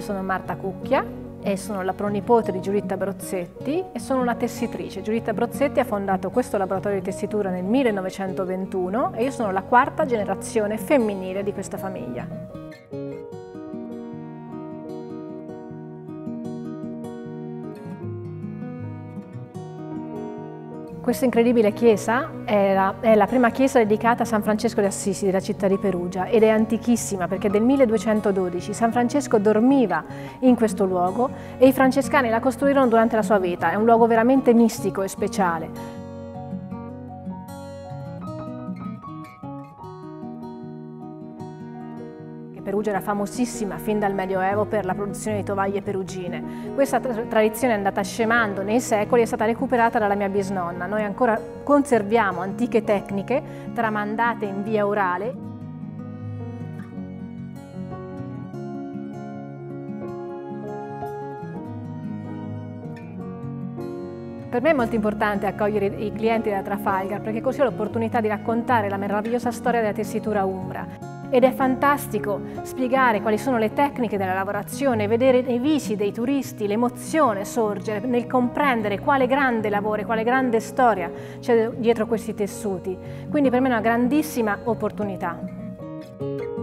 Io sono Marta Cucchia e sono la pronipote di Giulitta Brozzetti e sono una tessitrice. Giulitta Brozzetti ha fondato questo laboratorio di tessitura nel 1921 e io sono la quarta generazione femminile di questa famiglia. Questa incredibile chiesa è la, è la, prima chiesa dedicata a San Francesco di Assisi della città di Perugia ed è antichissima perché del 1212 San Francesco dormiva in questo luogo e i francescani la costruirono durante la sua vita. È un luogo veramente mistico e speciale. Perugia era famosissima fin dal Medioevo per la produzione di tovaglie perugine. Questa tradizione è andata scemando nei secoli e è stata recuperata dalla mia bisnonna. Noi ancora conserviamo antiche tecniche tramandate in via orale Per me è molto importante accogliere i clienti della Trafalgar perché così ho l'opportunità di raccontare la meravigliosa storia della tessitura umbra ed è fantastico spiegare quali sono le tecniche della lavorazione, vedere nei visi dei turisti l'emozione sorgere nel comprendere quale grande lavoro, quale grande storia c'è dietro questi tessuti. Quindi per me è una grandissima opportunità.